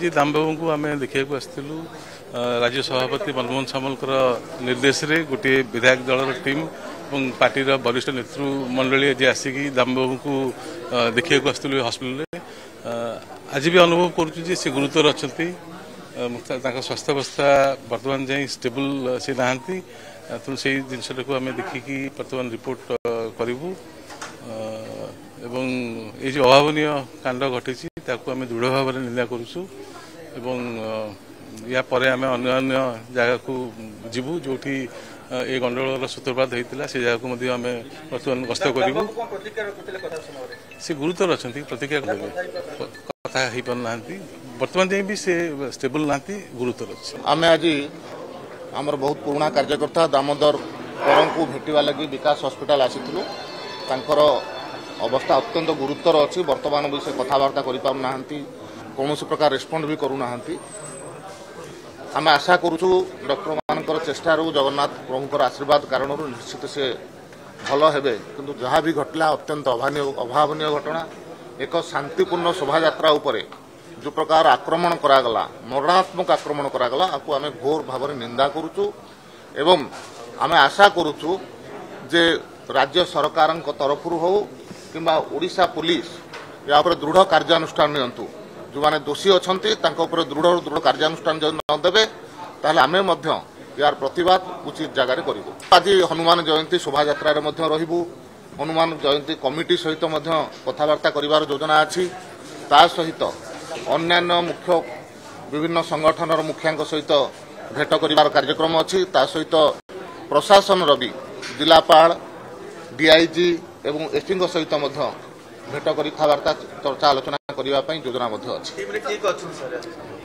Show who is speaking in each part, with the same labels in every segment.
Speaker 1: जी दामबाबू आम देखा आसलू राज्य सभापति मनमोहन सामल निर्देश गोटे विधायक दल टीम এবং পার্টির বরিষ্ঠ নেতৃমণ্ডলী আজ আসিকি দামবাবু দেখা আসছিল হসপিটালে আজ বি অনুভব করছু যে সে গুরুতর অনেক তাঁর স্বাস্থ্যাবস্থা বর্তমান যাই স্টেবল সে না তেমন সেই জিনিসটা আমি দেখিকি বর্তমান রিপোর্ট করবু এবং এই যে অভাবনীয় কাণ্ড ঘটেছে তাকে আমি দৃঢ় ভাবে নিন্দা করছু ଅଭାବନୀୟ କାଣ୍ଡ ଘଟିଛି ତାକୁ ଆମେ ଦୃଢ଼ ଭାବରେ ନିନ୍ଦା କରୁଛୁ ଏବଂ ଅ, ୟା ପରେ ଆମେ ଅନ୍ୟ ଅନ୍ୟ ଜାଗାକୁ ଯିବୁ ଯେଉଁଠି ଅ, ଏ ଗଣ୍ଡଗୋଳର ସୂତ୍ରପାତ ହୋଇଥିଲା ସେ ଜାଗାକୁ ମଧ୍ୟ ଆମେ ବର୍ତ୍ତମାନ ଗସ୍ତ କରିବୁ।
Speaker 2: କଣ ପ୍ରତିକ୍ରିୟା ରଖୁଥିଲେ କଥା ସମୟରେ
Speaker 1: ସେ ଗୁରୁତର ଅଛନ୍ତି ପ୍ରତିକ୍ରିୟା ଦେବେ କଥା ହେଇପାରୁନାହାନ୍ତି। ବର୍ତ୍ତମାନ ଯାଇ ବି ସେ ଷ୍ଟେବୁଲ ନାହାନ୍ତି ଗୁରୁତର ଅଛି
Speaker 3: ଆମେ ଆଜି ଆମର ବହୁତ ପୁରୁଣା କାର୍ଯ୍ୟକର୍ତ୍ତା ଦାମୋଦର କରଙ୍କୁ ଭେଟିବା ଲାଗି ବିକାଶ ହସ୍ପିଟାଲ ଆସିଥିଲୁ। ତାଙ୍କର ଅବସ୍ଥା ଅତ୍ୟନ୍ତ ଗୁରୁତର ଅଛି ବର୍ତ୍ତମାନ ବି ସେ କଥାବାର୍ତ୍ତା କରିପାରୁନାହାନ୍ତି। କୌଣସି ପ୍ରକାର ରେସ୍ପଣ୍ଡ ବି କରୁନାହାନ୍ତି। ଆମେ ଆଶା କରୁଛୁ ଡକ୍ଟରମାନଙ୍କର ଚେଷ୍ଟାରୁ ଜଗନ୍ନାଥ ପ୍ରଭୁଙ୍କର ଆଶୀର୍ବାଦ କାରଣରୁ ନିଶ୍ଚିତ ସେ ଭଲ ହେବେ। କିନ୍ତୁ ଯାହା ବି ଘଟିଲା ଅତ୍ୟନ୍ତ ଅଭାବନୀୟ ଘଟଣା ଏକ ଶାନ୍ତିପୂର୍ଣ୍ଣ ଶୋଭାଯାତ୍ରା ଉପରେ ଯେଉଁ ପ୍ରକାର ଆକ୍ରମଣ କରାଗଲା ମରଣାତ୍ମକ ଆକ୍ରମଣ କରାଗଲା ଆକୁ ଆମେ ଘୋର ଭାବରେ ନିନ୍ଦା କରୁଛୁ ଏବଂ ଆମେ ଆଶା କରୁଛୁ ଯେ ରାଜ୍ୟ ସରକାରଙ୍କ ତରଫରୁ ହେଉ କିମ୍ବା ଓଡ଼ିଶା ପୁଲିସ ୟା ଉପରେ ଦୃଢ଼ କାର୍ଯ୍ୟାନୁଷ୍ଠାନ ନିଅନ୍ତୁ। ଯେଉଁମାନେ ଦୋଷୀ ଅଛନ୍ତି ତାଙ୍କ ଉପରେ ଦୃଢ଼ରୁ ଦୃଢ଼ କାର୍ଯ୍ୟାନୁଷ୍ଠାନ ଯଦି ନ ଦେବେ ତାହେଲେ ଆମେ ମଧ୍ୟ ଏହାର ପ୍ରତିବାଦ ଉଚିତ ଜାଗାରେ କରିବୁ। ଆଜି ହନୁମାନ ଜୟନ୍ତୀ ଶୋଭାଯାତ୍ରାରେ ମଧ୍ୟ ରହିବୁ। ହନୁମାନ ଜୟନ୍ତୀ କମିଟି ସହିତ ମଧ୍ୟ କଥାବାର୍ତ୍ତା କରିବାର ଯୋଜନା ଅଛି। ତା ସହିତ ଅନ୍ୟାନ୍ୟ ମୁଖ୍ୟ ବିଭିନ୍ନ ସଂଗଠନର ମୁଖିଆଙ୍କ ସହିତ ଭେଟ କରିବାର କାର୍ଯ୍ୟକ୍ରମ ଅଛି। ତା ସହିତ ପ୍ରଶାସନର ବି ଜିଲ୍ଲାପାଳ ଡିଆଇଜି ଏବଂ ଏସ୍ପିଙ୍କ ସହିତ ମଧ୍ୟ ଭେଟ କରି କଥାବାର୍ତ୍ତା ଚର୍ଚ୍ଚା ଆଲୋଚନା କରିବା ପାଇଁ ଯୋଜନା ମଧ୍ୟ ଅଛି।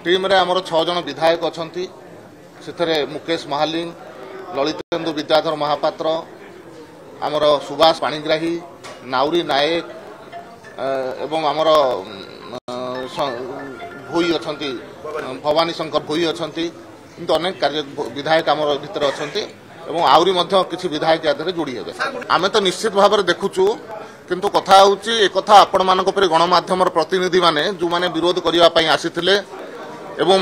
Speaker 2: ଟିମ୍ରେ
Speaker 3: ଆମର ଛଅ ଜଣ ବିଧାୟକ ଅଛନ୍ତି। ସେଥିରେ ମୁକେଶ ମହାଲିଙ୍ଗ ଲଳିତେନ୍ଦୁ ବିଦ୍ୟାଧର ମହାପାତ୍ର ଆମର ସୁଭାଷ ପାଣିଗ୍ରାହୀ ନାଉରୀ ନାୟକ ଏବଂ ଆମର ଭୋଇ ଅଛନ୍ତି ଭବାନୀ ଶଙ୍କର ଭୋଇ ଅଛନ୍ତି। କିନ୍ତୁ ଅନେକ କାର୍ଯ୍ୟ ବିଧାୟକ ଆମର ଭିତରେ ଅଛନ୍ତି। ଏବଂ ଆହୁରି ମଧ୍ୟ କିଛି ବିଧାୟକ ୟା ଦେହରେ ଯୋଡ଼ି ହେବେ। ଆମେ ତ ନିଶ୍ଚିତ ଭାବରେ ଦେଖୁଛୁ କିନ୍ତୁ କଥା ହେଉଛି ଏକଥା ଆପଣମାନଙ୍କ ଉପରେ ଗଣମାଧ୍ୟମର ପ୍ରତିନିଧିମାନେ ଯେଉଁମାନେ ବିରୋଧ କରିବା ପାଇଁ ଆସିଥିଲେ ଏବଂ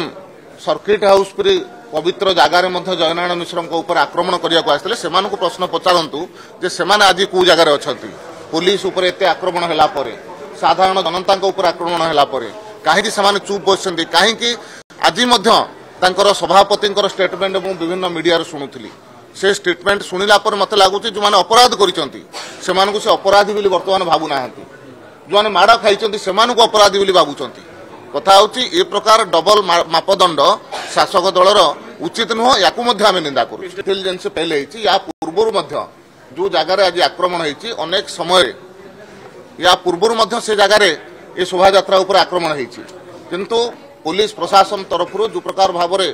Speaker 3: ସର୍କିଟ୍ ହାଉସ୍ ପରି ପବିତ୍ର ଜାଗାରେ ମଧ୍ୟ ଜୟନାରାୟଣ ମିଶ୍ରଙ୍କ ଉପରେ ଆକ୍ରମଣ କରିବାକୁ ଆସିଥିଲେ ସେମାନଙ୍କୁ ପ୍ରଶ୍ନ ପଚାରନ୍ତୁ ଯେ ସେମାନେ ଆଜି କୋଉ ଜାଗାରେ ଅଛନ୍ତି? ପୋଲିସ ଉପରେ ଏତେ ଆକ୍ରମଣ ହେଲା ପରେ ସାଧାରଣ ଜନତାଙ୍କ ଉପରେ ଆକ୍ରମଣ ହେଲା ପରେ କାହିଁକି ସେମାନେ ଚୁପ୍ ବସିଛନ୍ତି? କାହିଁକି ଆଜି ମଧ୍ୟ ତାଙ୍କର ସଭାପତିଙ୍କର ଷ୍ଟେଟମେଣ୍ଟ ଏବଂ ବିଭିନ୍ନ ମିଡିଆରେ ଶୁଣୁଥିଲି। ସେ ଷ୍ଟେଟମେଣ୍ଟ ଶୁଣିଲା ପରେ ମୋତେ ଲାଗୁଛି ଯେଉଁମାନେ ଅପରାଧ କରିଛନ୍ତି ସେମାନଙ୍କୁ ସେ ଅପରାଧୀ ବୋଲି ବର୍ତ୍ତମାନ ଭାବୁନାହାନ୍ତି। ଯେଉଁମାନେ ମାଡ଼ ଖାଇଛନ୍ତି ସେମାନଙ୍କୁ ଅପରାଧୀ ବୋଲି ଭାବୁଛନ୍ତି। କଥା ହେଉଛି ଏ ପ୍ରକାର ଡବଲ ମାପଦଣ୍ଡ ଶାସକ ଦଳର ଉଚିତ ନୁହଁ ୟାକୁ ମଧ୍ୟ ଆମେ ନିନ୍ଦା କରୁଛୁ। ଇଣ୍ଟେଲିଜେନ୍ସ ଫେଲ୍ ହେଇଛି ୟା ପୂର୍ବରୁ ମଧ୍ୟ ଯେଉଁ ଜାଗାରେ ଆଜି ଆକ୍ରମଣ ହେଇଛି ଅନେକ ସମୟରେ ୟା ପୂର୍ବରୁ ମଧ୍ୟ ସେ ଜାଗାରେ ଏ ଶୋଭାଯାତ୍ରା ଉପରେ ଆକ୍ରମଣ ହେଇଛି। କିନ୍ତୁ ପୋଲିସ ପ୍ରଶାସନ ତରଫରୁ ଯେଉଁ ପ୍ରକାର ଭାବରେ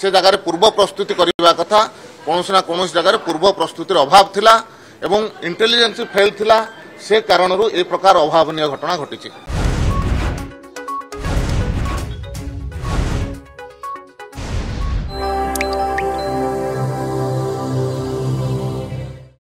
Speaker 3: ସେ ଜାଗାରେ ପୂର୍ବ ପ୍ରସ୍ତୁତି କରିବା କଥା କୌଣସି ନା କୌଣସି ଜାଗାରେ ପୂର୍ବ ପ୍ରସ୍ତୁତିର ଅଭାବ ଥିଲା ଏବଂ ଇଣ୍ଟେଲିଜେନ୍ସ ଫେଲ୍ ଥିଲା ସେ କାରଣରୁ ଏ ପ୍ରକାର ଅଭାବନୀୟ ଘଟଣା ଘଟିଛି